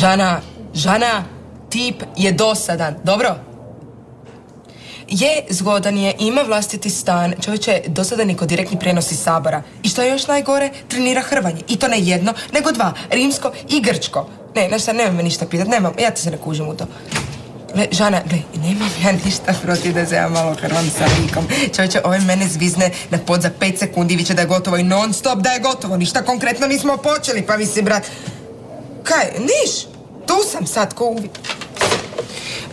Žana, Žana, tip je dosadan, dobro? Je, zgodan je, ima vlastiti stan, čovječe, dosadan je kod direktni prenosi Sabora. I što je još najgore, trenira hrvanje. I to ne jedno, nego dva, rimsko i grčko. Ne, znaš šta, nemoj me ništa pitat, nemam, ja ti se ne kužim u to. Gle, Žana, gle, nemam ja ništa protiv da se ja malo hrvam sa likom. Čovječe, ovaj mene zvizne na pod za pet sekundi, viće da je gotovo i non stop da je gotovo. Ništa konkretno nismo počeli, pa mislim, brat... Kaj, niš? Tu sam sad, ko uvijek.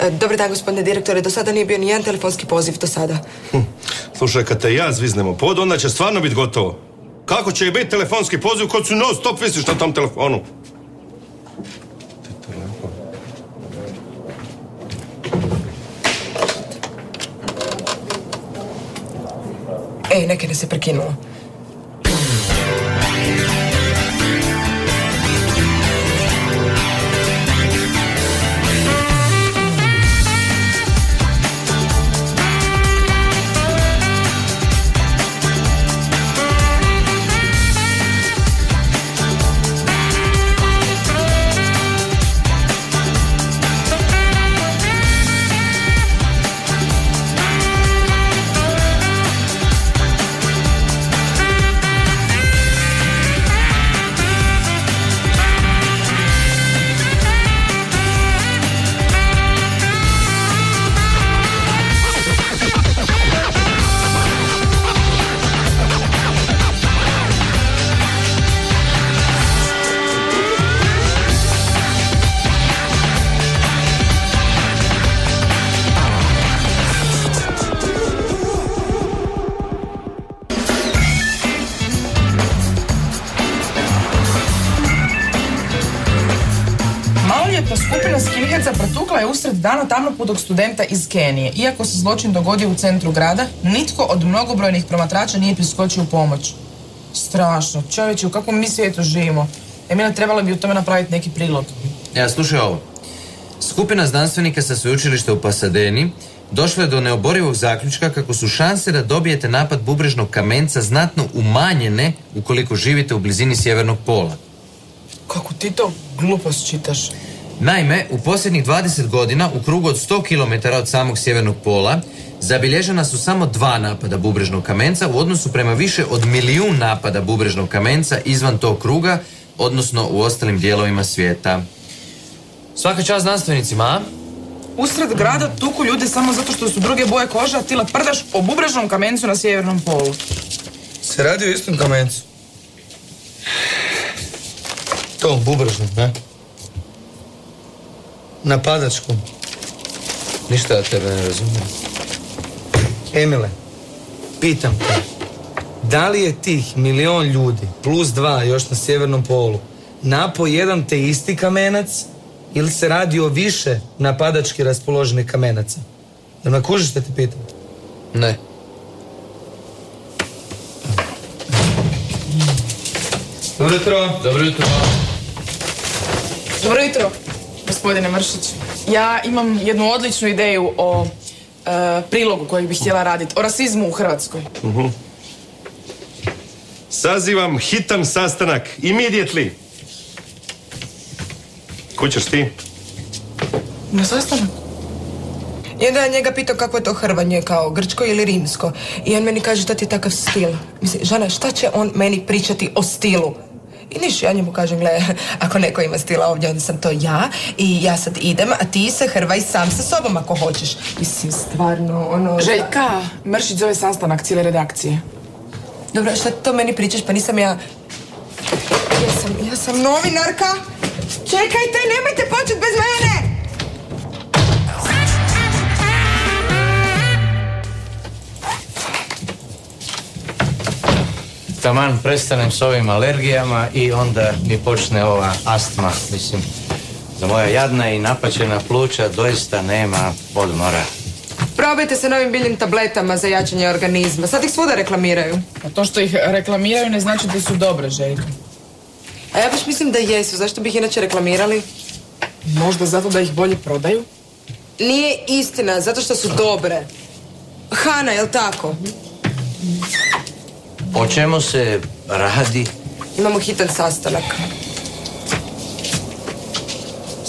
E, Dobar dan, gospodine direktore. Do sada nije bio nijedan telefonski poziv do sada. Slušaj, kad te ja zviznemo pod, onda će stvarno biti gotovo. Kako će biti telefonski poziv kod su non stop visiš na tom telefonu? Ej, neke ne se prekinulo. Dana tamnoputog studenta iz Kenije. Iako se zločin dogodio u centru grada, nitko od mnogobrojnih promatrača nije priskočio u pomoć. Strašno. Čovječe, u kakvom mi svijetu živimo? Emina, trebala bi u tome napraviti neki prilog. Ja, slušaj ovo. Skupina znanstvenika sa sveučilišta u Pasadeni došla je do neoborivog zaključka kako su šanse da dobijete napad bubrežnog kamenca znatno umanjene ukoliko živite u blizini sjevernog pola. Kako ti to glupost čitaš? Naime, u posljednjih 20 godina u krugu od 100 km od samog sjevernog pola zabilježena su samo dva napada bubrežnog kamenca u odnosu prema više od milijun napada bubrežnog kamenca izvan tog kruga, odnosno u ostalim dijelovima svijeta. Svaka čast znanstvenicima, a? Usred grada tuku ljude samo zato što su druge boje kože, a ti prdaš o bubrežnom kamencu na sjevernom polu. Se radi o istom kamencu. Tom bubrežnom, ne? Napadačkom. Ništa ja tebe ne razumijem. Emile, pitam te, da li je tih milion ljudi plus dva još na sjevernom polu napo jedan te isti kamenac ili se radi o više napadački raspoloženih kamenaca? Da me kužiš što te pitam? Ne. Dobro jutro. Dobro jutro. Dobro jutro, gospodine Mršić. Ja imam jednu odličnu ideju o e, prilogu koji bih htjela raditi, o rasizmu u Hrvatskoj. Sazivam hitan sastanak. Immediately. Kućeš ti? Na sastanak? I onda ja njega pitao kako je to hrvanje, kao grčko ili rimsko. I on meni kaže da ti je takav stil. Mislim, Žana, šta će on meni pričati o stilu? I niš, ja njemu kažem, gle, ako neko ima stila ovdje, onda sam to ja. I ja sad idem, a ti se hrvaj sam sa sobom ako hoćeš. Mislim, stvarno, ono... Željka, Mršić zove sastanak cijele redakcije. Dobro, šta to meni pričaš, pa nisam ja... Ja sam, ja sam novinarka. Čekajte, nemojte početi bez mene! Taman prestanem s ovim alergijama i onda mi počne ova astma. Mislim, za moja jadna i napaćena pluća doista nema odmora. Probajte se novim biljnim tabletama za jačanje organizma. Sad ih svuda reklamiraju. A to što ih reklamiraju ne znači da su dobre, Željka. A ja baš mislim da jesu. Zašto bi ih inače reklamirali? Možda zato da ih bolje prodaju? Nije istina, zato što su dobre. Hana, jel tako? O čemu se radi? Imamo hitan sastanak.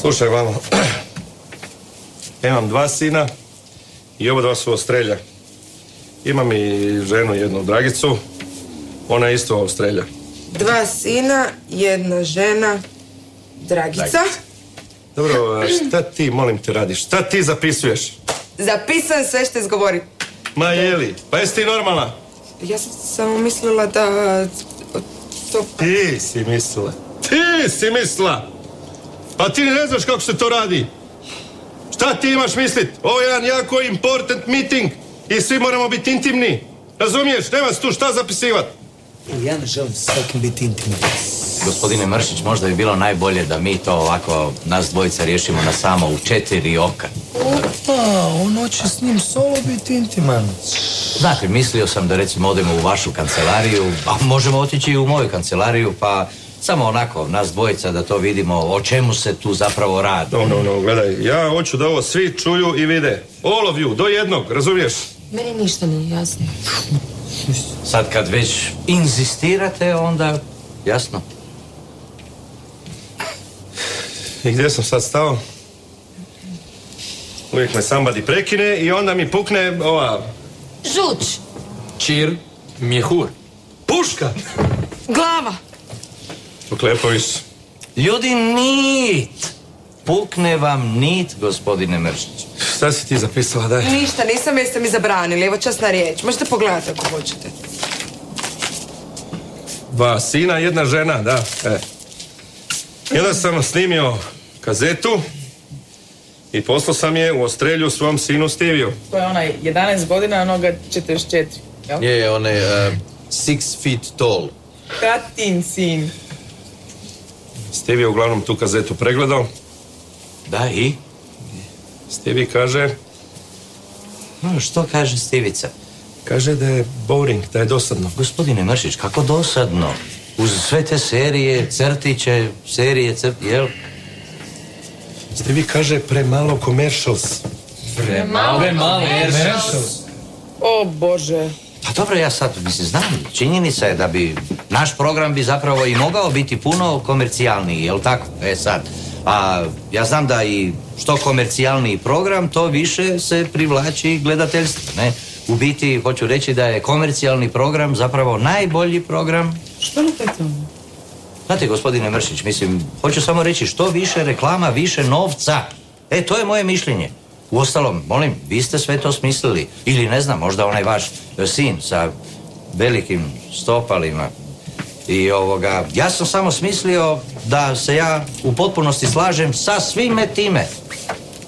Slušaj, vamo. Imam dva sina i oba dva su ostrelja. Imam i ženu, jednu dragicu. Ona je isto ostrelja. Dva sina, jedna žena, Dragica. Dobro, a šta ti, molim te, radiš? Šta ti zapisuješ? Zapisujem sve što izgovori. Ma jeli, pa jesi ti normalna? Ja sam samo mislila da... To... Ti si mislila. Ti si mislila! Pa ti ne znaš kako se to radi. Šta ti imaš mislit? Ovo je jedan jako important meeting i svi moramo biti intimni. Razumiješ? Nema se tu šta zapisivat. Ja ne želim s svakim biti intiman. Gospodine Mršić, možda bi bilo najbolje da mi to ovako, nas dvojica riješimo na samo u četiri oka. Opa, on hoće s njim solo biti intiman. Znate, mislio sam da recimo odemo u vašu kancelariju, a možemo otići i u moju kancelariju, pa samo onako, nas dvojica da to vidimo o čemu se tu zapravo radi. No, no, no, gledaj, ja hoću da ovo svi čuju i vide. All of you, do jednog, razumiješ? Meni ništa nije jasno. Sad kad već inzistirate, onda jasno. I gdje sam sad stao? Uvijek me somebody prekine i onda mi pukne ova Žuč! Čir, mjehur. puška. Glava! Poklepović. Ljudi, nit! Pukne vam nit, gospodine Mršić. Šta si ti zapisala, daj? Ništa, nisam jer ste mi zabranili, evo časna riječ. Možete pogledati ako hoćete. Dva sina, jedna žena, da. E. Onda sam snimio kazetu i poslao sam je u ostrelju svom sinu Stiviju. To je onaj 11 godina, onoga 44. Jel? Je, je onaj uh, six feet tall. Tatin sin. Stevie je uglavnom tu kazetu pregledao. Da, i? Stevie kaže, No, što kaže Stivica? kaže da je boring, da je dosadno. Gospodine Mršić, kako dosadno. Uz sve te serije, crtiće, serije, crt, jel? Stevie kaže premalo commercials. Premalo. Premalo. O Bože. Pa dobro, ja sad, mislim, znam, činjenica je da bi naš program bi zapravo i mogao biti puno komercijalniji, jel tako? E sad, a ja znam da i što komercijalniji program, to više se privlači gledateljstvo, ne? U biti, hoću reći da je komercijalni program zapravo najbolji program. Što lupete ovo? Znate, gospodine Mršić, mislim, hoću samo reći što više reklama, više novca. E, to je moje mišljenje. Uostalom, molim, vi ste sve to smislili. Ili ne znam, možda onaj vaš e, sin sa velikim stopalima. I ovoga, ja sam samo smislio da se ja u potpunosti slažem sa svime time.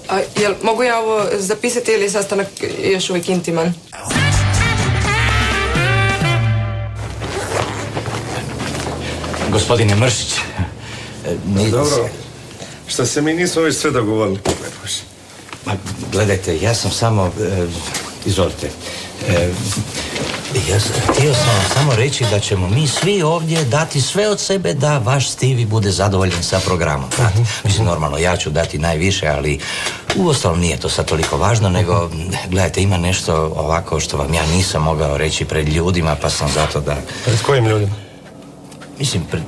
A, jel, mogu ja ovo zapisati ili je sastanak još uvijek intiman? Gospodine Mršić, Dobro. Šta se mi nismo već sve dogovorili? Pa, gledajte, ja sam samo... e, izvolite. E, ja sam, htio sam vam samo reći da ćemo mi svi ovdje dati sve od sebe da vaš Stivi bude zadovoljan sa programom. Znate, mislim, normalno, ja ću dati najviše, ali uostalom nije to sad toliko važno, nego, gledajte, ima nešto ovako što vam ja nisam mogao reći pred ljudima, pa sam zato da, Pred kojim ljudima? Mislim, pred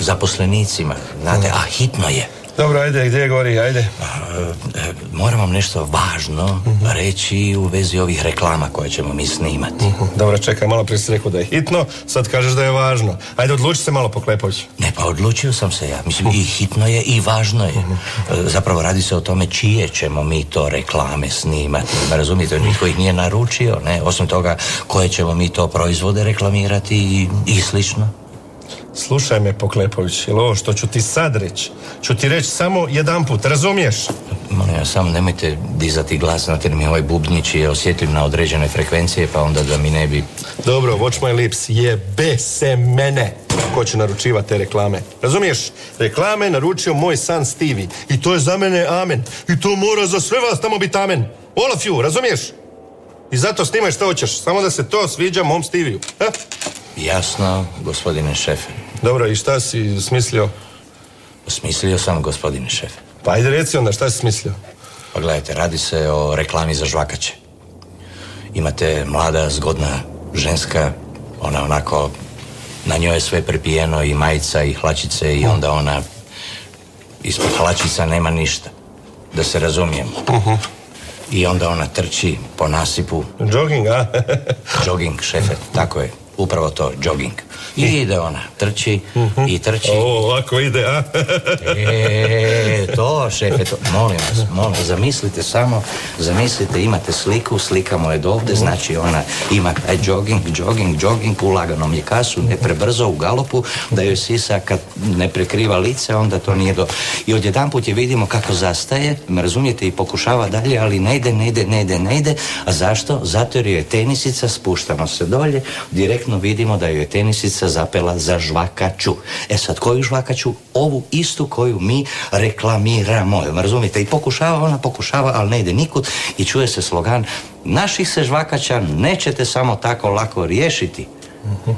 zaposlenicima, znate, a hitno je. Dobro, ajde, gdje gori, ajde. E, Moram vam nešto važno reći u vezi ovih reklama koje ćemo mi snimati. Dobro, čekaj, malo prije si rekao da je hitno, sad kažeš da je važno. Ajde, odluči se malo, Poklepović. Ne, pa odlučio sam se ja. Mislim, i hitno je i važno je. E, Zapravo radi se o tome čije ćemo mi to reklame snimati. Ma Razumijete, nitko ih nije naručio, ne? Osim toga, koje ćemo mi to proizvode reklamirati i, i slično. Slušaj me, Poklepović, jel ovo što ću ti sad reći, ću ti reći samo jedan put, razumiješ? Molim vas, samo nemojte dizati glas, znate mi ovaj bubnjić je osjetljiv na određene frekvencije, pa onda da mi ne bi... Dobro, watch my lips, jebe se mene ko će naručivati te reklame. Razumiješ? Reklame naručio moj san Stevie i to je za mene amen. I to mora za sve vas tamo biti amen. All of you, razumiješ? I zato snimaj što hoćeš, samo da se to sviđa mom Steviju. E? Jasno, gospodine šefe. Dobro, i šta si smislio? Smislio sam, gospodine šefe. Pa ajde reci onda, šta si smislio? Pa gledajte, radi se o reklami za žvakaće. Imate mlada, zgodna ženska, ona onako, na njoj je sve prepijeno i majica i hlačice i onda ona Ispod hlačica nema ništa. Da se razumijemo. I onda ona trči po nasipu, Jogging, a? jogging, šefe, tako je, upravo to, jogging. I ide ona, trči i trči. O, ovako ide, a? E, to, šefe, to, molim vas, molim zamislite samo, zamislite, imate sliku, slika mu je dovde, znači ona ima taj jogging, jogging, jogging, u laganom je kasu, ne prebrzo u galopu, da joj sisa kad ne prekriva lice, onda to nije do... I odjedanput je vidimo kako zastaje, me razumijete, i pokušava dalje, ali ne ide, ne ide, ne ide, ne ide. A zašto? Zato jer joj je tenisica, spuštamo se dolje, direktno vidimo da joj je tenisica zapela za žvakaču. E sad, koju žvakaču? Ovu istu koju mi reklamiramo. Razumijete? I pokušava, ona pokušava, ali ne ide nikud i čuje se slogan naših se žvakača nećete samo tako lako riješiti.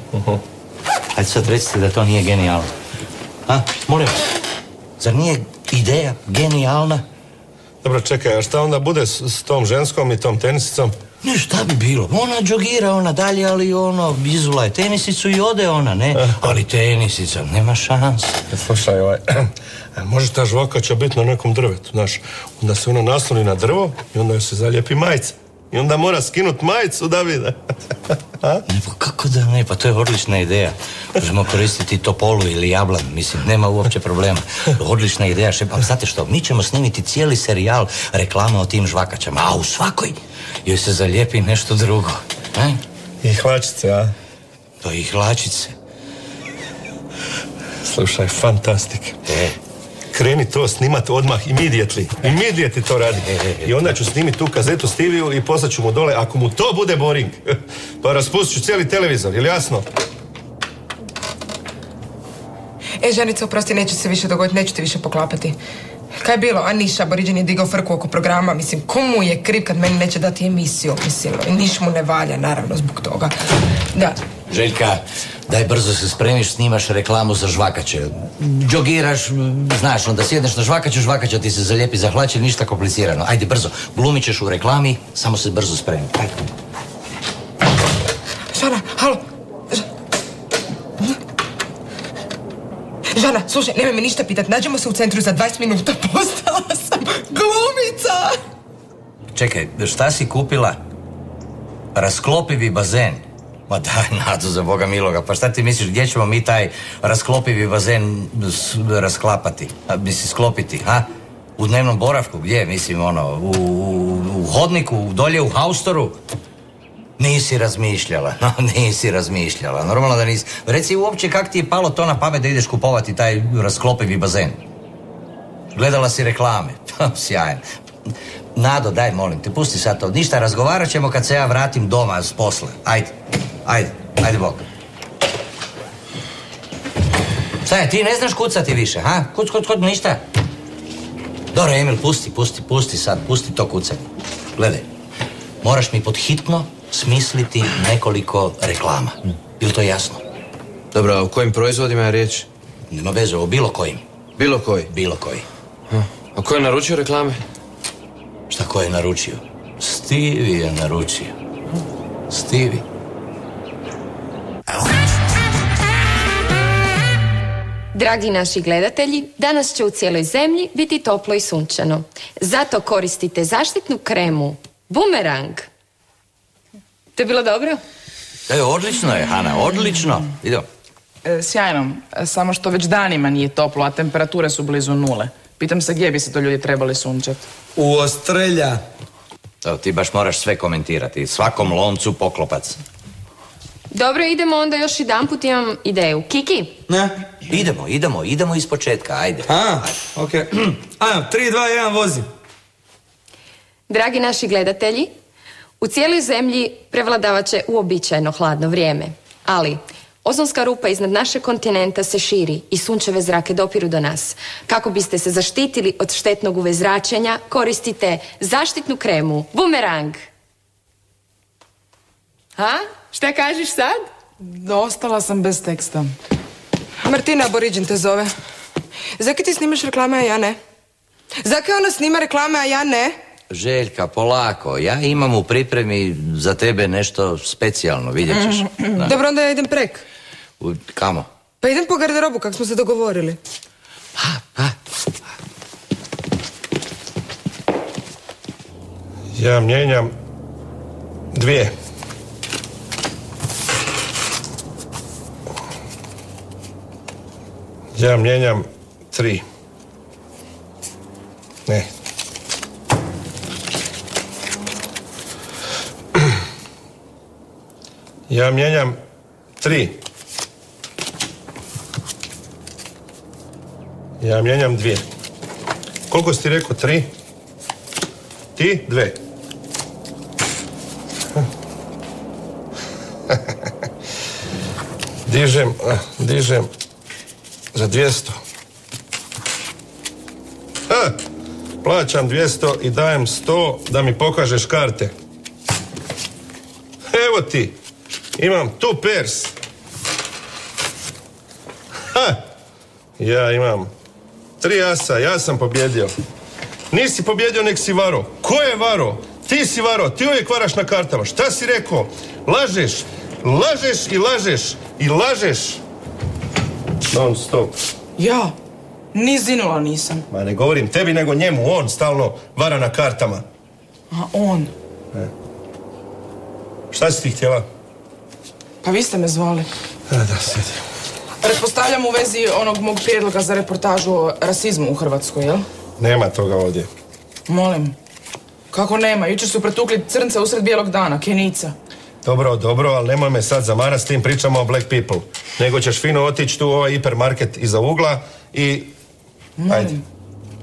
Ajde sad recite da to nije genijalno. A, molim vas, zar nije ideja genijalna? Dobro, čekaj, a šta onda bude s, s tom ženskom i tom tenisicom? Ne, šta bi bilo? Ona džogira, ona dalje, ali ono, izula je tenisicu i ode ona, ne? Ali tenisica, nema šanse. E, Slušaj, ovaj, može ta žvakača biti na nekom drvetu, znaš. Onda se ona nasloni na drvo i onda joj se zalijepi majica. I onda mora skinut majicu da? Ne, pa kako da ne, pa to je odlična ideja. Možemo koristiti topolu ili jablan, mislim, nema uopće problema. Odlična ideja, ali znate što, mi ćemo snimiti cijeli serijal reklama o tim žvakačama, a u svakoj joj se zalijepi nešto drugo. E? I hlačice, a? To i hlačice. Slušaj, fantastik. E, Kreni to snimat odmah, immediately. Immediately to radi. I onda ću snimiti tu kazetu Stiviju i poslat ću mu dole, ako mu to bude boring, pa raspustit ću cijeli televizor, jel jasno? E, ženice, oprosti, neće se više dogoditi, neću te više poklapati. Kaj je bilo? A Niša, Boriđan je digao frku oko programa. Mislim, komu je kriv kad meni neće dati emisiju? Mislim, niš mu ne valja, naravno, zbog toga. Da. Željka, daj brzo se spremiš, snimaš reklamu za žvakače. Džogiraš, znaš, onda sjedneš na žvakaču, žvakača ti se zalijepi za hlače, ništa komplicirano. Ajde, brzo, glumit ćeš u reklami, samo se brzo spremi. Ajde. Žana, halo. Ž- Žana, slušaj, nemoj me ništa pitat. Nađemo se u centru za 20 minuta. Postala sam glumica. Čekaj, šta si kupila? Rasklopivi bazen. Ma daj, Nado, za Boga miloga, pa šta ti misliš, gdje ćemo mi taj rasklopivi bazen s- rasklapati? A, misli, sklopiti, ha? U dnevnom boravku, gdje, mislim, ono, u, u, u hodniku, dolje u haustoru? Nisi razmišljala, no, nisi razmišljala, normalno da nisi. Reci uopće kak ti je palo to na pamet da ideš kupovati taj rasklopivi bazen? Gledala si reklame. Sjajno. Nado, daj, molim te, pusti sad to. Ništa, razgovarat ćemo kad se ja vratim doma s posla. Ajde, ajde, ajde Bog. Šta je, ti ne znaš kucati više, ha? Kuc, kuc, kuc, ništa. Dobro, Emil, pusti, pusti, pusti sad, pusti to kucanje. Gledaj, moraš mi pod hitno smisliti nekoliko reklama. Bilo to jasno? Dobro, a o kojim proizvodima je riječ? Nema veze, o bilo kojim. Bilo koji. Bilo koji. A ko je naručio reklame? Šta ko je naručio? Stivi je naručio. Stivi. Dragi naši gledatelji, danas će u cijeloj zemlji biti toplo i sunčano. Zato koristite zaštitnu kremu Bumerang. To je bilo dobro? E, odlično je, Hana, odlično. Idemo. E, sjajno, E, samo što već danima nije toplo, a temperature su blizu nule. Pitam se gdje bi se to ljudi trebali sunčati. U Ostrelja. Evo, ti baš moraš sve komentirati. Svakom loncu poklopac. Dobro, idemo onda još jedan put, imam ideju. Kiki, Ne? Idemo, idemo, idemo iz početka, ajde. A, okej. Ajmo, tri, dva, jedan, vozi. dragi naši gledatelji, u cijeloj zemlji prevladavat će uobičajeno hladno vrijeme. Ali, ozonska rupa iznad našeg kontinenta se širi i sunčeve zrake dopiru do nas. Kako biste se zaštitili od štetnog UV zračenja, koristite zaštitnu kremu Bumerang. Ha? Šta kažeš sad? Ostala sam bez teksta. Martina Boriđan te zove. Zaki ti snimaš reklame, a ja ne? Zaki ona snima reklame, a ja ne? Željka, polako, ja imam u pripremi za tebe nešto specijalno, vidjet ćeš. Dobro, onda ja idem prek. U, kamo? Pa idem po garderobu, kako smo se dogovorili. Pa, pa. Ja mijenjam dvije. Ja mijenjam tri. Ne, Ja mijenjam tri. Ja mijenjam dvije. Koliko si ti rekao? Tri? Ti? Dve. dižem, ah, dižem za 200. Ha, plaćam 200 i dajem 100 da mi pokažeš karte. Evo ti, imam tu pers. Ha, ja imam tri asa, ja sam pobjedio. Nisi pobjedio, nek si varo. Ko je varo? Ti si varo, ti uvijek varaš na kartama. Šta si rekao? Lažeš, lažeš i lažeš i lažeš. Non stop. Ja, ni zinula nisam. Ma ne govorim tebi nego njemu, on stalno vara na kartama. A on? Šta si ti htjela? Pa vi ste me zvali. E, da, sjedi. Pretpostavljam u vezi onog mog prijedloga za reportažu o rasizmu u Hrvatskoj, jel? Nema toga ovdje. Molim. Kako nema? Jučer su pretukli crnca usred bijelog dana, Kenica. Dobro, dobro, ali nemoj me sad zamarat s tim pričama o black people. Nego ćeš fino otići tu u ovaj hipermarket iza ugla i... Ajde.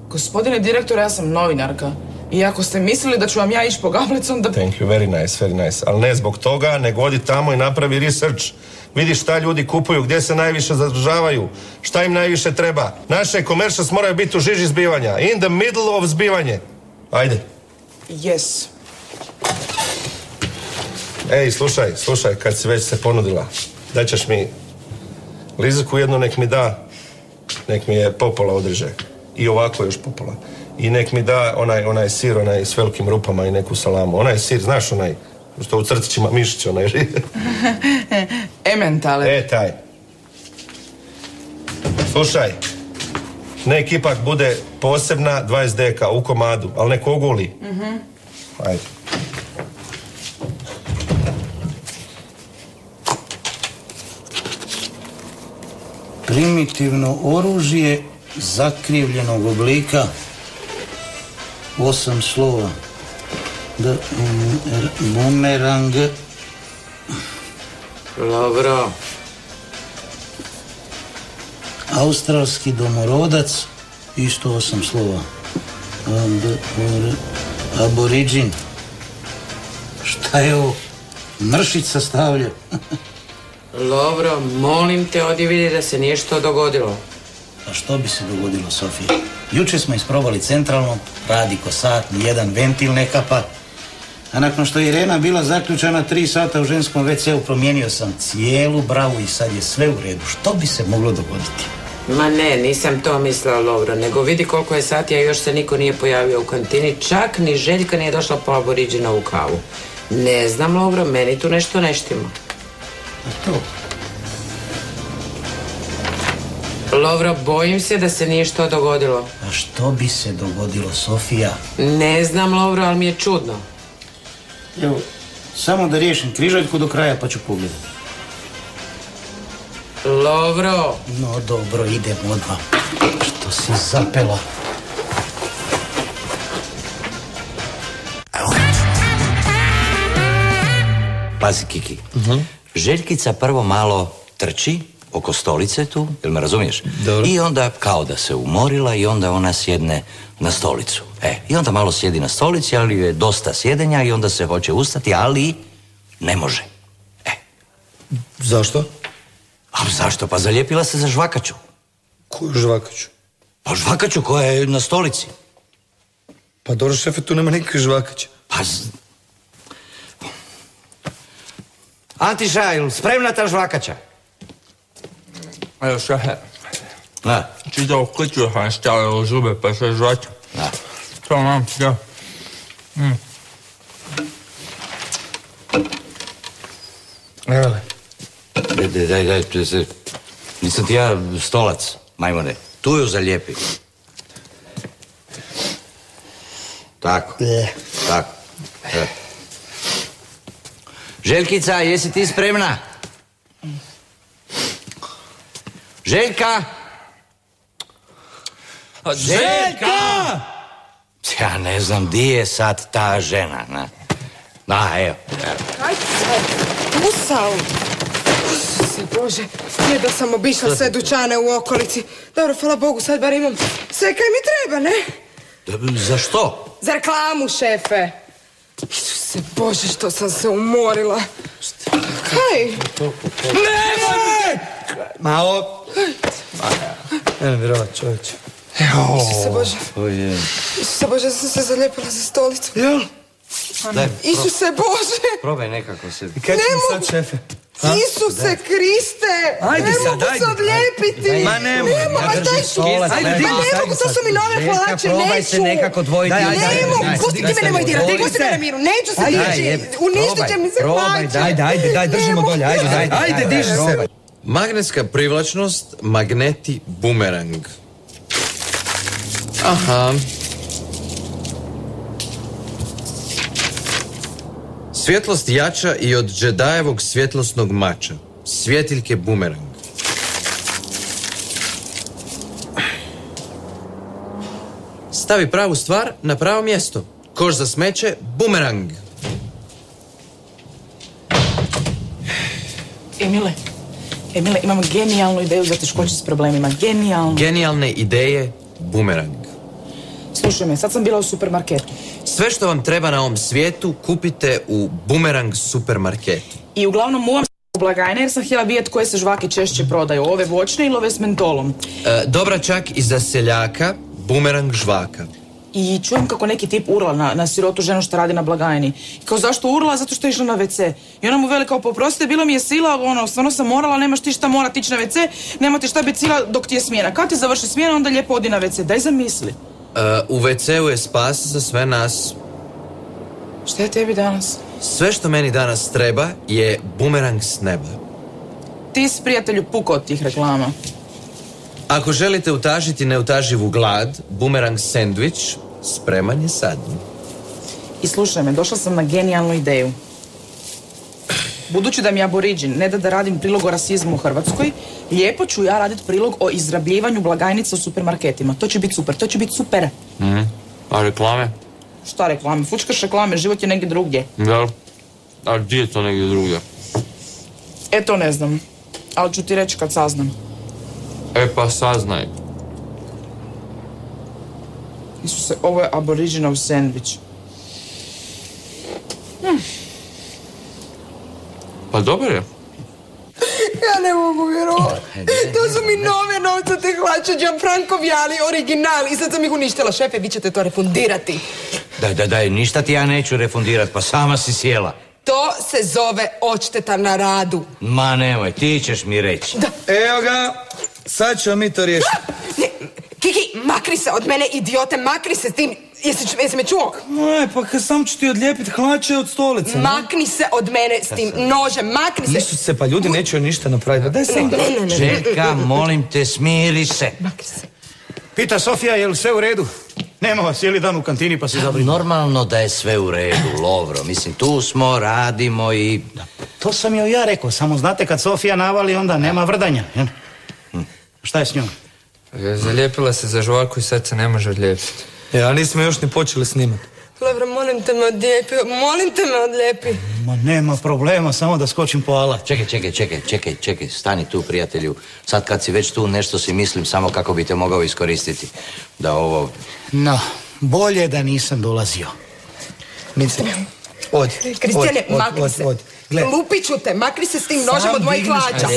Gospodine direktore, ja sam novinarka. I ako ste mislili da ću vam ja ići po gablicom da... Thank you, very nice, very nice. Ali ne zbog toga, nego odi tamo i napravi research. Vidi šta ljudi kupuju, gdje se najviše zadržavaju, šta im najviše treba. Naše commercials moraju biti u žiži zbivanja. In the middle of zbivanje. Ajde. Yes. Ej, slušaj, slušaj, kad si već se ponudila, da ćeš mi liziku jednu nek mi da, nek mi je popola odreže. I ovako još popola. I nek mi da onaj, onaj sir, onaj s velikim rupama i neku salamu. Onaj sir, znaš onaj, što u crtićima mišić onaj. Ementale. e, taj. Slušaj, nek ipak bude posebna 20 deka u komadu, ali nek oguli. Ajde. Primitivno oružje zakrivljenog oblika. Osam slova. D, um, r, bumerang. Dobro. Australski domorodac. Isto osam slova. Aboriđin. Šta je ovo? Mršica stavlja. Dobro, molim te, odi vidi da se nije što dogodilo. A što bi se dogodilo, Sofija? Juče smo isprobali centralno, radi ko sat, nijedan ventil ne kapa. A nakon što je Irena bila zaključana tri sata u ženskom WC-u, promijenio sam cijelu bravu i sad je sve u redu. Što bi se moglo dogoditi? Ma ne, nisam to mislila, Lovro, nego vidi koliko je sati, a još se niko nije pojavio u kantini, čak ni Željka nije došla po aboriđina u kavu. Ne znam, Lovro, meni tu nešto ne štima. A to? Lovro, bojim se da se nije što dogodilo. A što bi se dogodilo, Sofija? Ne znam, Lovro, ali mi je čudno. Evo, samo da riješim križaljku do kraja pa ću pogledati. Lovro, No dobro, idemo odmah. Što si zapela? Pazi, Kiki. Željkica prvo malo trči oko stolice tu, jel me razumiješ? Dobro. I onda kao da se umorila i onda ona sjedne na stolicu. E, i onda malo sjedi na stolici, ali je dosta sjedenja i onda se hoće ustati, ali ne može. E, Zašto? a zašto? Pa zalijepila se za žvakaču. Koju žvakaću? Pa žvakaču koja je na stolici. Pa dobro, šefe, tu nema nikakve žvakaće. Pa... z- Antiša, spremna ta žvakača? Evo šefe, Na, čitao kliču sam stavio zube pa se žvaću. na. To mam, ja. Evo le. Daj, daj, daj, daj, tu se... Nisam ti ja stolac, majmone. Tu ju zalijepi. Tako, Ble. tako. Željkica, jesi ti spremna? Željka? Željka! Ja ne znam di je sad ta žena. Na. Da, evo. Kaj se? Usao. Isuse Bože, nije da sam obišla sve dućane u okolici. Dobro, hvala Bogu, sad bar imam sve kaj mi treba, ne? Da, Za što? Za reklamu, šefe. Isuse Bože, što sam se umorila. Kaj? Nemoj! Malo. Ne, ne, vjerovat čovječe. Isuse Bože, To je... Isuse Bože, ja sam se zalijepila za stolicu. Jel? Daj, Isuse Bože! probaj nekako se... I kaj Ne mogu. sad, šefe? Isuse Kriste! Ajde ne sad, mogu se odlijepiti! Ma nemoj, Ne mogu, ja ma držim daj stolac, Ajde, ajde, ma ajde, ne mogu, to su mi nove hlače, probaj neću! se nekako dvojiti. Daj, ajde, Ne mogu, ajde, pustite me, nemoj dirati, pustite me na miru, neću se dići, uništit će probaj, mi se probaj, hlače! Ajde, ajde, daj, držimo dolje, ajde, ajde, ajde, diži se. Magnetska privlačnost, magneti bumerang. Aha. Svjetlost jača i od Jedajevog svjetlosnog mača. Svjetiljke bumerang. Stavi pravu stvar na pravo mjesto. Koš za smeće, bumerang. Emile, Emile, imam genijalnu ideju za teškoće s problemima. Genijalnu. Genijalne ideje, bumerang. Slušaj me, sad sam bila u supermarketu. Sve što vam treba na ovom svijetu kupite u Boomerang supermarketu. I uglavnom u blagajne jer sam htjela vidjeti koje se žvake češće prodaju. Ove voćne ili ove s mentolom. E, dobra čak i za seljaka, Boomerang žvaka. I čujem kako neki tip urla na, na sirotu ženu što radi na blagajni. I kao zašto urla? Zato što je išla na WC. I ona mu veli kao poprostite, bilo mi je sila, ono, stvarno sam morala, nemaš ti šta morat ići na WC, nema ti šta biti sila dok ti je smjena. Kad ti završi smjena, onda lijepo odi na WC. Daj zamisli. E, u WC-u je spas za sve nas. Šta je tebi danas? Sve što meni danas treba je Boomerang s neba. Ti si prijatelju puko od tih reklama. Ako želite utažiti neutaživu glad, Boomerang sandvič spreman je sad. I slušaj me, došla sam na genijalnu ideju. Budući da mi je aboriđin ne da da radim prilog o rasizmu u Hrvatskoj, lijepo ću ja raditi prilog o izrabljivanju blagajnica u supermarketima. To će biti super, to će biti super. A reklame? Šta reklame? Fučkaš reklame, život je negdje drugdje. Jel? A gdje je to negdje drugdje? E, to ne znam. Ali ću ti reći kad saznam. E pa saznaj. Isuse, ovo je aboriđinov sandvič. Pa dobro je. Ja ne mogu vjerovati. To su mi nove novcate hlače Gianfranco Viali, original. I sad sam ih uništila. Šefe, vi ćete to refundirati. Daj, daj, daj, ništa ti ja neću refundirat, pa sama si sjela. To se zove odšteta na radu. Ma nemoj, ti ćeš mi reći. Evo ga, sad ćemo mi to riješiti. Ne, Kiki, makri se od mene, idiote, makri se s tim. Jesi, jesi me čuo? Aj, pa kad sam ću ti odlijepiti hlače od stolice. ne? Makni se od mene s tim nožem, makni se. Nisu se, pa ljudi neće ništa napraviti. Pa Daj sam. Ne, ne, ne, ne. Željka, molim te, smiri se. Makri se. Pita Sofija, je li sve u redu? Nema vas cijeli dan u kantini pa se zabrini. Normalno da je sve u redu, Lovro. Mislim, tu smo, radimo i... To sam joj ja rekao, samo znate kad Sofija navali onda nema vrdanja. Šta je s njom? Zalijepila se za žvaku i sad se ne može odlijepiti. Ja, nismo još ni počeli snimati. Lebra, molim te me odlijepi, molim te me odlijepi. Ma nema problema, samo da skočim po alat. Čekaj, čekaj, čekaj, čekaj, čekaj, stani tu, prijatelju. Sad kad si već tu, nešto si mislim samo kako bi te mogao iskoristiti. Da ovo... No, bolje da nisam dolazio. Mice, odi. Kristijane, odi, se. Gle, Lupit ću te, makni se s tim nožem od mojih sam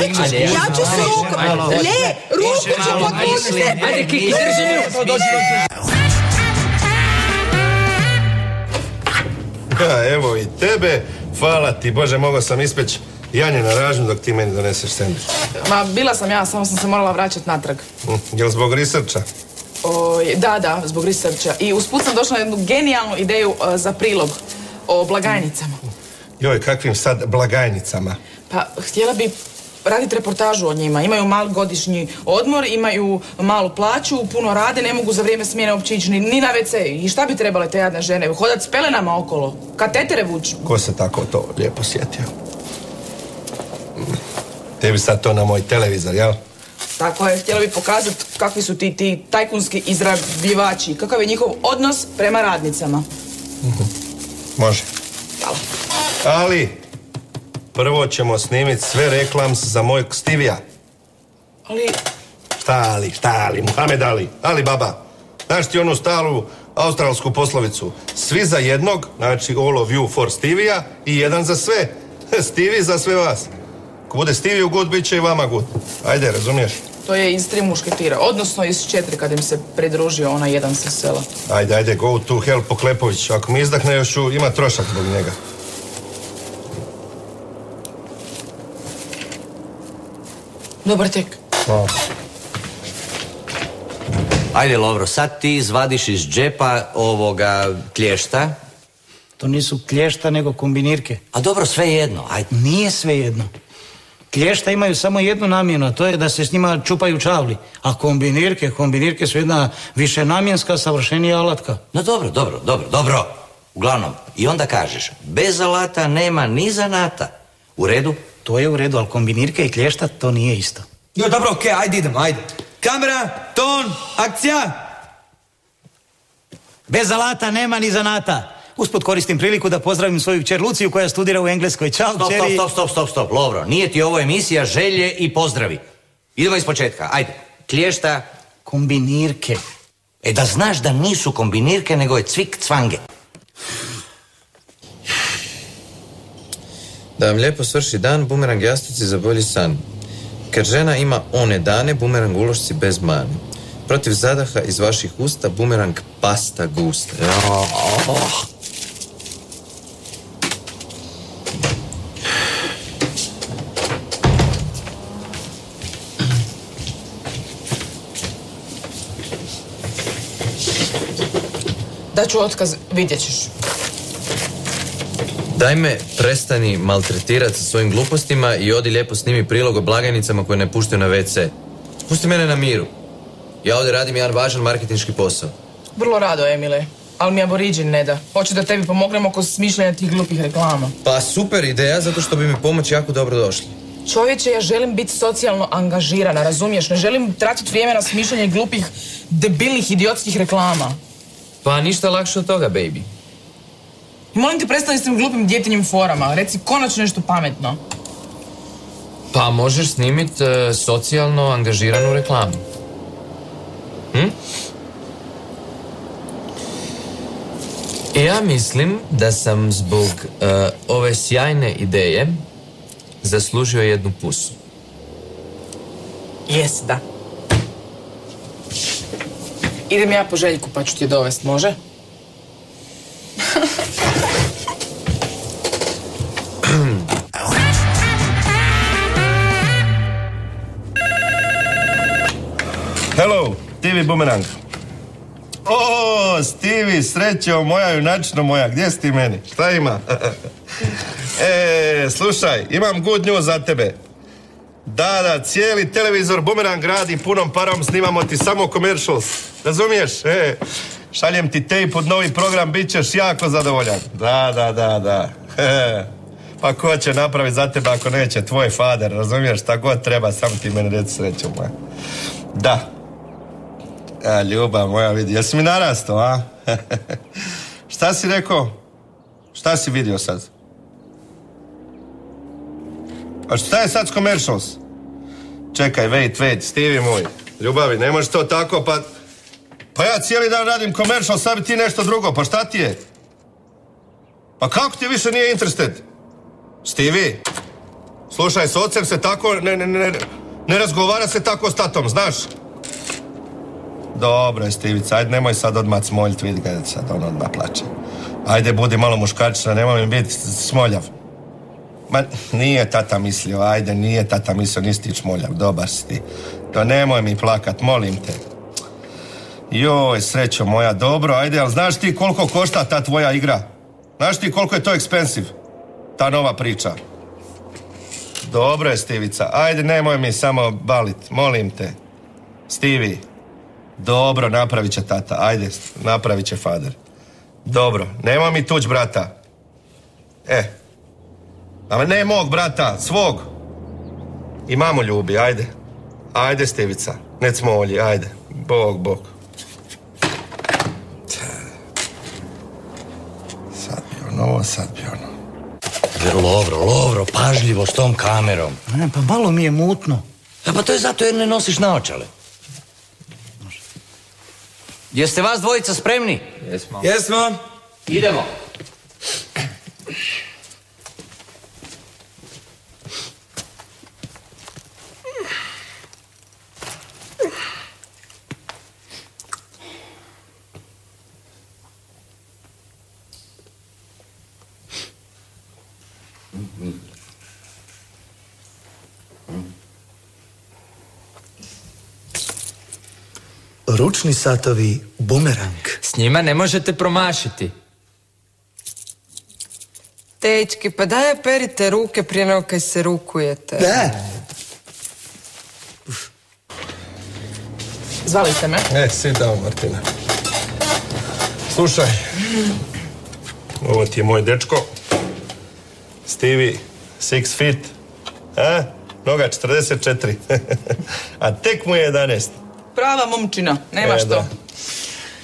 Neću, ja ću se rukom. Ne, ruku ću podvući se. Ajde, Kiki, drži Ja, evo i tebe. Hvala ti, Bože, mogao sam ispeć janje na ražnju dok ti meni doneseš sandvič. Ma, bila sam ja, samo sam se morala vraćati natrag. Hm, Jel zbog researcha? Oj, da, da, zbog researcha. I usput sam došla na jednu genijalnu ideju e, za prilog o blagajnicama. Joj, kakvim sad blagajnicama. Pa, htjela bi raditi reportažu o njima. Imaju mal godišnji odmor, imaju malu plaću, puno rade, ne mogu za vrijeme smjene uopće ići ni, ni na WC. I šta bi trebale te jadne žene? Hodat s pelenama okolo? Katetere vuču? Ko se tako to lijepo sjetio? Ti bi sad to na moj televizor, jel? Tako je, htjela bi pokazati kakvi su ti, ti tajkunski izrabljivači, kakav je njihov odnos prema radnicama. Može. Ali, prvo ćemo snimiti sve reklams za mojeg Stivija. Ali, Šta ali, šta ali, Muhamed Ali, Ali Baba. Znaš ti onu staru australsku poslovicu? Svi za jednog, znači all of you for Stivija i jedan za sve. Stivi za sve vas. Ko bude Stiviju good, bit će i vama good. Ajde, razumiješ? To je iz tri mušketira, odnosno iz četiri kad im se pridružio onaj jedan sa sela. Ajde, ajde, go to hell Poklepović. Ako mi izdahne, još ću ima trošak zbog njega. Dobar tek. Ajde, Lovro, sad ti izvadiš iz džepa ovoga klješta. To nisu klješta, nego kombinirke. A dobro, sve jedno, ajde. Nije sve jedno. Klješta imaju samo jednu namjenu, a to je da se s njima čupaju čavli. A kombinirke, kombinirke su jedna višenamjenska, savršenija alatka. No dobro, dobro, dobro, dobro. Uglavnom, i onda kažeš, bez alata nema ni zanata. U redu? To je u redu, ali kombinirke i klješta to nije isto. Jo, dobro, okej, ajde idemo, ajde. Kamera, ton, akcija. Bez alata nema ni zanata. Usput koristim priliku da pozdravim svoju kćer Luciju koja studira u Engleskoj. Ćao, Stop, kćeri. stop, stop, stop, stop, stop, Lovro. Nije ti ovo emisija želje i pozdravi. Idemo iz početka, ajde. Klješta. Kombinirke. E da znaš da nisu kombinirke, nego je cvik cvange. Da vam lijepo svrši dan, bumerang jastuci za bolji san. Kad žena ima one dane, bumerang ulošci bez mane. Protiv zadaha iz vaših usta, bumerang pasta gusta. Daću otkaz, vidjet ćeš. Daj me, prestani maltretirati sa svojim glupostima i odi lijepo snimi prilog o blagajnicama koje ne puštaju na WC. Pusti mene na miru. Ja ovdje radim jedan važan marketinški posao. Vrlo rado, Emile. Ali mi aboriđin ne da. Hoće da tebi pomognem oko smišljanja tih glupih reklama. Pa super ideja, zato što bi mi pomoć jako dobro došli. Čovječe, ja želim biti socijalno angažirana, razumiješ? Ne želim tratiti vrijeme na smišljanje glupih, debilnih, idiotskih reklama. Pa ništa lakše od toga, baby. Molim te, prestani s tim glupim djetinjim forama. Reci konačno nešto pametno. Pa možeš snimit e, socijalno angažiranu reklamu. Hm? Ja mislim da sam zbog e, ove sjajne ideje zaslužio jednu pusu. Jes, da. Idem ja po željku pa ću ti dovest, može? Hello, TV Boomerang. O, Stivi, srećo moja, junačno moja, gdje si ti meni? Šta ima? e, slušaj, imam good news za tebe. Da, da, cijeli televizor Boomerang radi punom parom, snimamo ti samo commercials. Razumiješ? E, šaljem ti tape od novi program, bit ćeš jako zadovoljan. Da, da, da, da. E, pa ko će napraviti za tebe ako neće? Tvoj fader, razumiješ? Šta god treba, sam ti meni reci srećo moja. Da, a, ljubav moja vidi, jesi mi narastao, a? Šta si rekao? Šta si vidio sad? A šta je sad s commercials? Čekaj, wait, wait, Stivi moj. Ljubavi, ne možeš to tako, pa... Pa ja cijeli dan radim commercial, sad bi ti nešto drugo, pa šta ti je? Pa kako ti više nije interested? Stivi, slušaj, s ocem se tako, ne, ne, ne, ne razgovara se tako s tatom, znaš? Dobro je, Stivica, ajde nemoj sad odmah smoljit, vidi ga sad on odmah plače. Ajde, budi malo muškarčina, nemoj mi biti smoljav. Ma, nije tata mislio, ajde, nije tata mislio, nisi ti čmoljav, dobar si ti. To nemoj mi plakat, molim te. Joj, srećo moja, dobro, ajde, ali znaš ti koliko košta ta tvoja igra? Znaš ti koliko je to expensive? Ta nova priča. Dobro je, Stivica. Ajde, nemoj mi samo balit, molim te. Stivi, dobro, napravit će tata. Ajde, napravit će fader. Dobro, nemoj mi tuć brata. E, a ne mog brata, svog. I mamu ljubi, ajde. Ajde, Stivica, ne cmolji, ajde. Bog, bog. Sad bi ono, ovo, sad bi ono. Lovro, Lovro, pažljivo s tom kamerom. Ne, pa malo mi je mutno. A pa to je zato jer ne nosiš naočale. Jeste vas dvojica spremni? Jesmo. Jesmo. Idemo. Ručni satovi bumerang. S njima ne možete promašiti. Tečki, pa daj perite ruke prije nego kaj se rukujete. Da. Zvali ste me? E, sit down, Martina. Slušaj, ovo ti je moj dečko. Stevie, six feet. A? Noga 44. A tek mu je 11. Prava momčina, nema E, što. da.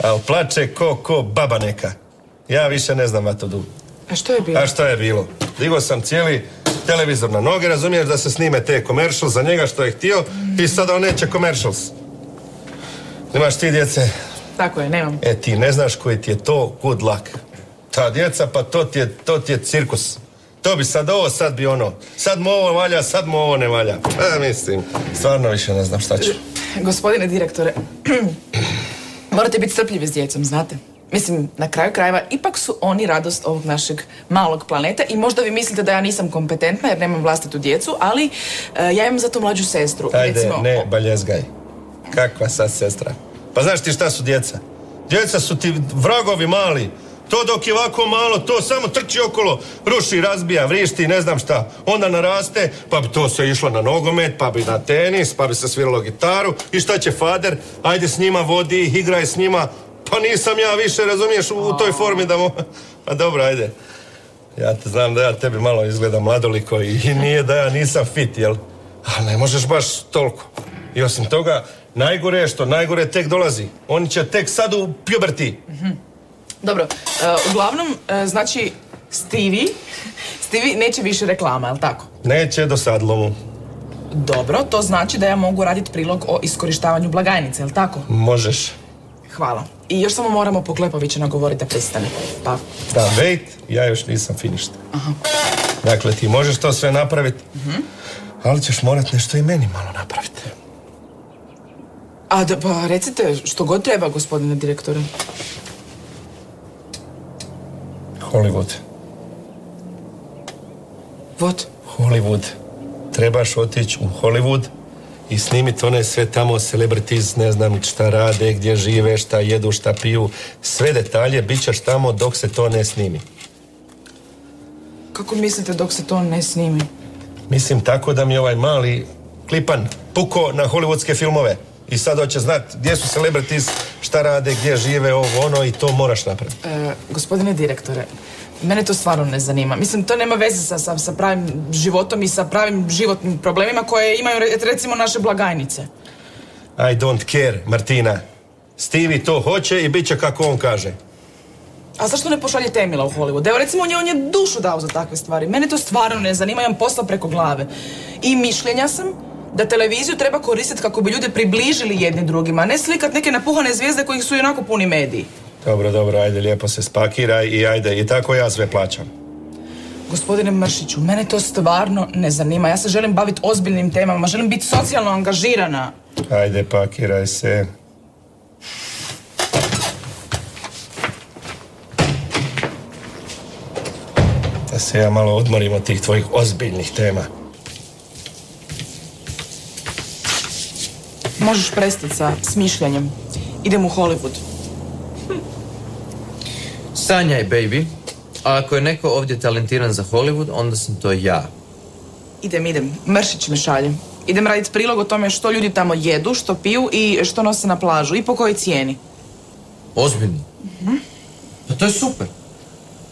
A plače ko, ko baba neka. Ja više ne znam vato dugo. A što je bilo? A šta je bilo? Digo sam cijeli televizor na noge, razumiješ da se snime te commercials za njega što je htio i sada on neće commercials. Nemaš ti djece, Tako je, nemam. E, ti ne znaš koji ti je to good luck. Ta djeca, pa to ti je, to ti je cirkus. To bi sad ovo, sad bi ono. Sad mu ovo valja, sad mu ovo ne valja. E, mislim, stvarno više ne znam šta ću. Gospodine direktore, morate biti strpljivi s djecom, znate? Mislim, na kraju krajeva, ipak su oni radost ovog našeg malog planeta i možda vi mislite da ja nisam kompetentna jer nemam vlastitu djecu, ali e, ja imam zato mlađu sestru. Ajde, recimo, ne baljezgaj. Kakva sad sestra? Pa znaš ti šta su djeca? Djeca su ti vragovi mali. To dok je ovako malo, to samo trči okolo, ruši, razbija, vrišti, ne znam šta. Onda naraste, pa bi to se išlo na nogomet, pa bi na tenis, pa bi se sviralo gitaru. I šta će fader? Ajde s njima vodi igraj s njima. Pa nisam ja više, razumiješ, u, u toj formi da mo... Pa dobro, ajde. Ja te znam da ja tebi malo izgledam mladoliko i nije da ja nisam fit, jel? Ali ne možeš baš toliko. I osim toga, najgore je što najgore tek dolazi. Oni će tek sad u puberti. Dobro, e, uglavnom, e, znači, Stevie, Stevie neće više reklama, jel tako? Neće dosadlo mu. Dobro, to znači da ja mogu raditi prilog o iskorištavanju blagajnice, jel tako? Možeš. Hvala. I još samo moramo Poklepovića nagovoriti da pristane. Pa, Da, wait, ja još nisam finished. Dakle, ti možeš to sve napraviti, ali ćeš morat nešto i meni malo napraviti. a da, pa recite što god treba, gospodine direktore. Hollywood. What? Hollywood. Trebaš otići u Hollywood i snimiti one sve tamo celebrities, ne znam šta rade, gdje žive, šta jedu, šta piju. Sve detalje bit ćeš tamo dok se to ne snimi. Kako mislite dok se to ne snimi? Mislim tako da mi ovaj mali klipan puko na hollywoodske filmove. I sad hoće znat gdje su celebrities, šta rade, gdje žive, ovo, ono i to moraš napraviti. E, gospodine direktore, mene to stvarno ne zanima. Mislim, to nema veze sa, sa, sa pravim životom i sa pravim životnim problemima koje imaju re- recimo naše blagajnice. I don't care, Martina. Stevie to hoće i bit će kako on kaže. A zašto ne pošaljete Emila u Hollywood? Evo recimo on je, on je dušu dao za takve stvari. Mene to stvarno ne zanima, imam posla preko glave. I mišljenja sam da televiziju treba koristiti kako bi ljude približili jedni drugima, a ne slikat neke napuhane zvijezde kojih su i onako puni mediji. Dobro, dobro, ajde, lijepo se spakiraj i ajde, i tako ja sve plaćam. Gospodine Mršiću, mene to stvarno ne zanima. Ja se želim baviti ozbiljnim temama, želim biti socijalno angažirana. Ajde, pakiraj se. Da se ja malo odmorim od tih tvojih ozbiljnih tema. Možeš prestati sa smišljanjem. Idem u Hollywood. Sanjaj, baby. A ako je neko ovdje talentiran za Hollywood, onda sam to ja. Idem, idem. Mršić me šalje. Idem raditi prilog o tome što ljudi tamo jedu, što piju i što nose na plažu i po kojoj cijeni. Ozbiljno? Pa to je super.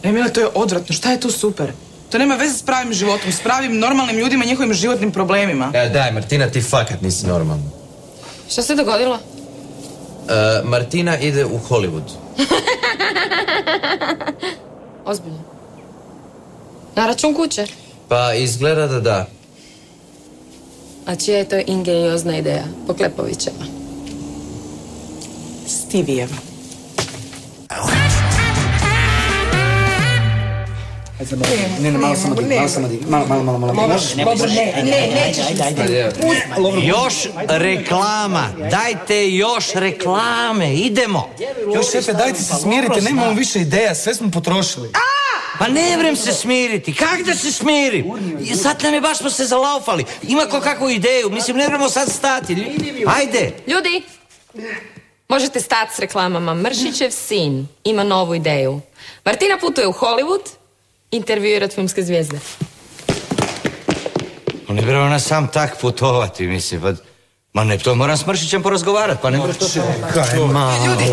Emile, to je odvratno. Šta je tu super? To nema veze s pravim životom, s pravim normalnim ljudima i njihovim životnim problemima. E, daj, Martina, ti fakat nisi normalna. Što se dogodilo? E, Martina ide u Hollywood. Ozbiljno. Na račun kuće. Pa izgleda da da. A čija je to ingeniozna ideja? Poklepovićeva. Stivijeva. Ne, ne, malo samo digni, malo samo digni, malo, malo, malo, malo. Možeš? Dobro, ne, ne, nećeš. Još reklama, dajte još reklame, idemo. Još šefe, dajte se smirite, nemamo više ideja, sve smo potrošili. Pa ne vrem se smiriti, kak da se smirim? Sad nam je baš smo se zalaufali, ima ko kakvu ideju, mislim ne vremo sad stati. Ajde, Ljudi, možete stati s reklamama. Mršićev sin ima novu ideju. Martina putuje u Hollywood intervjuirat filmske zvijezde. Pa ne vremo nas sam tak putovati, mislim, pa... Ma ne, to moram s Mršićem porazgovarat, pa ne vreš to... Ljudi,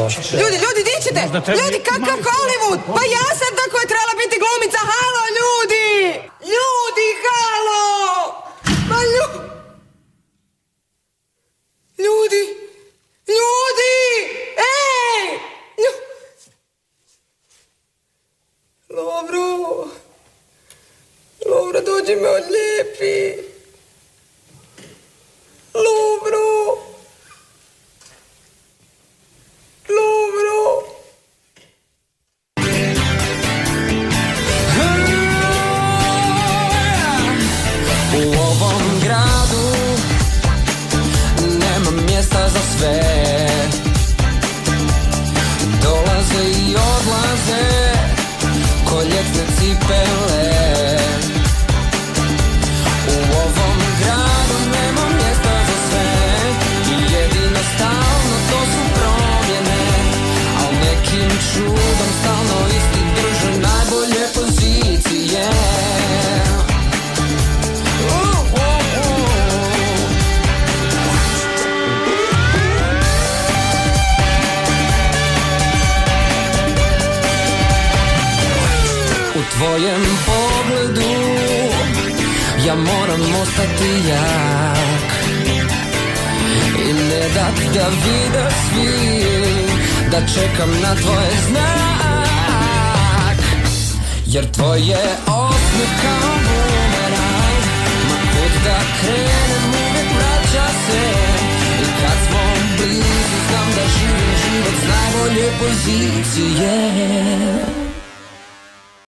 ljudi, ljudi, di ćete? Ljudi, kakav Hollywood? Pa ja sam ta koja je trebala biti glumica, halo, ljudi! Ljudi, halo! Pa lju... Ljudi, ljudi! Ej! Lju... Lovro, Lovro, dođi me odlijepi. Lovro. Lovro. Moram ostati jak I ne dat da vide svi da čekam na tvoj znak Jer tvoje osmih kao bumerang Ma kud da krenem uvijek vraća se I kad smo blizu znam da živim život s najbolje pozicije